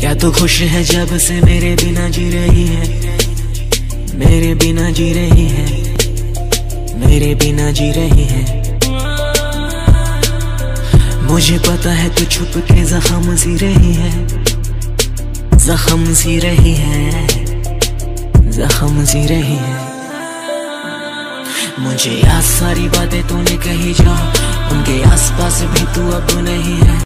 क्या तू खुश है जब से मेरे बिना जी रही है? मेरे बिना जी रही है। मेरे बिना जी रही है। मुझे पता है तू छुप के जख्म सी रही है। जख्म सी रही है। जख्म सी रही है। मुझे याद सारी बातें तूने कही, जा। उनके आसपास भी तू अब नहीं है।